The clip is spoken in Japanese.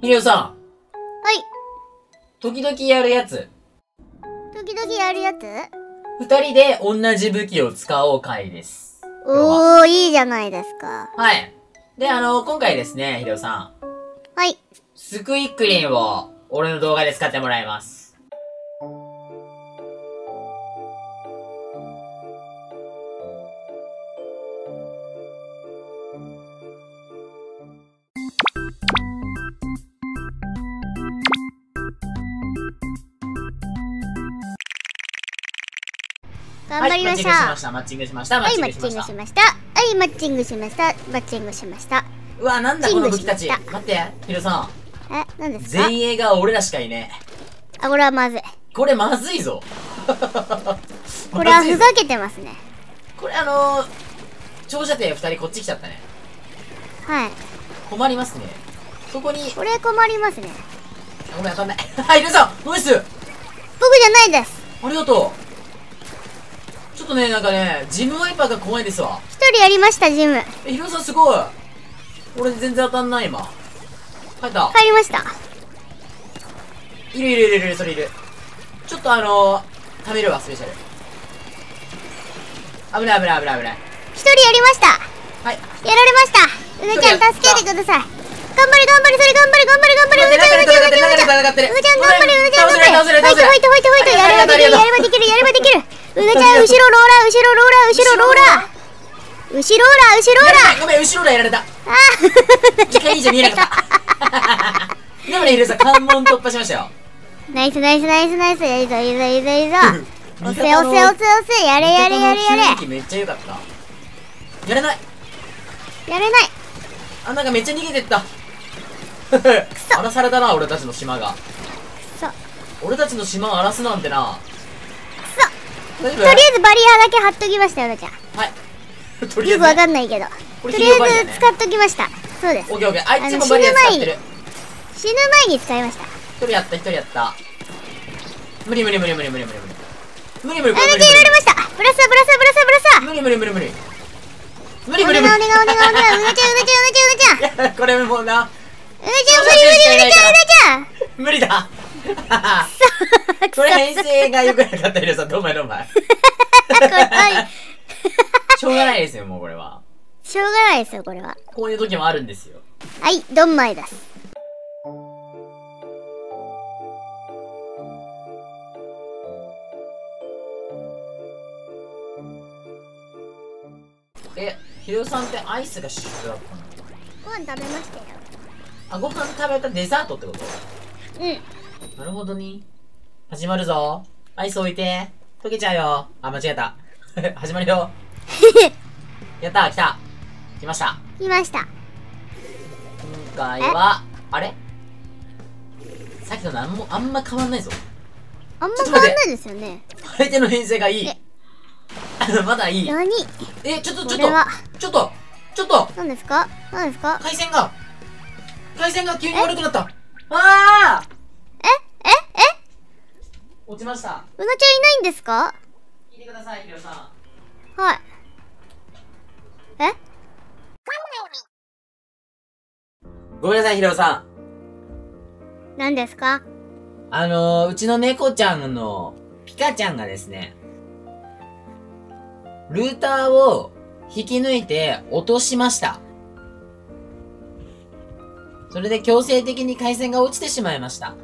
ひろさん、はい。時々やるやつ。時々やるやつ？二人で同じ武器を使おう回です。おー、いいじゃないですか。はい。で、あの、今回ですね、ひろさん。はい。スクイックリンを俺の動画で使ってもらいます。頑張りました。はい、マッチングしました。マッはい、チンマッチングしました。マッチングしました。グしました。はい、マッチングしました。マッチングしました。うわ、なんだこの武器たち。待って、ひろさん。え、何ですか？前衛が俺らしかいねあ、これはまずい。え。これまずいぞ。これはふざけてますね。これあのー、長射程二人こっち来ちゃったね。はい。困りますね。そこに、これ困りますね。ごめん、当たんない。はい、ルさんナイス僕じゃないです。ありがとう。ちょっとね、なんかね、ジムワイパーが怖いですわ。一人やりました、ジム。え、ヒロさんすごい。俺全然当たんない今。帰った。帰りました。いるいるいるいる、それいる。ちょっとあのー、貯めるわ、スペシャル。危ない危ない危ない危ない。一人やりました。はい。やられました。うなちゃん、助けてください。頑張れ、頑張れ、それ頑張れ、頑張れ、頑張れ、うなちゃん、うなちゃん、うなちゃん、うなちゃん。頑張れ、うなちゃん、頑張れ。ファイト、ファイト、ファイト、ファイト。やればできる、やればできる、やればできる。うなちゃん、後ろローラー、後ろローラー、後ろローラー。後ろーラー、後ろーラー。ごめん、後ろだやられた。あ一回以上見えなかった。でもね、ヒロさん、関門突破しましたよ。ーナイス、ナイス、ナイス、ナイス。いいぞ、いいぞ、いいぞ、いいぞ。押せ、押せ、押せ、押せ。やれ、やれ、やれ、やれ。味方の急激めっちゃ良かった。やれない。やれない。あ、なんかめっちゃ逃げてった。荒らされたな、俺たちの島が。くそ。く俺たちの島を荒らすなんてな。とりあえずバリアだけ貼っときましたよ、うなちゃん。はい。とりあえず、よくわね。かんないけど。ことれりあえず使っときました。そうです。オッケーオッケー。あいつもバリア使ってる。死ぬ前に使いました。一人やった、一人やった。無理無理無理無理無理無理無理。無理無理あ、抜け無理無理られました。ブラサ、ブラサ、ブラサ、ブラサ。無理無理無理無理。無理お無理無理。願いお願いお願いお願い。うなちゃん、うなちゃん、うなちゃん、うなちゃん。いや、これもうな、うなちゃん、無理無理、うなちゃん、うなちゃん。無理だ。これ編成が良くなかったりさ、どんまいどんまい。しょうがないですよ、もうこれは。しょうがないですよ、これは。こういう時もあるんですよ。はい、ドンマイです。え、ひろさんってアイスが主食だったの？ご飯食べましたよ。あ、ご飯食べたデザートってこと？うん。なるほどに。始まるぞ。アイス置いて。溶けちゃうよ。あ、間違えた。始まるよ。やった、来た。来ました。来ました。今回は、あれ？さっきとなんも、あんま変わんないぞ。あんま変わんないですよね。相手の編成がいいえ？まだいい。何？え、ちょっと、ちょっと、ちょっと、ちょっと、何ですか？何ですか？回線が、回線が急に悪くなった。あーえええ落ちました。うなちゃんいないんですか？聞いてください、ひろさん。はい。え？ごめんなさい、ひろさん。何ですか？あのー、うちの猫ちゃんの、ピカちゃんがですね、ルーターを引き抜いて落としました。それで強制的に回線が落ちてしまいました。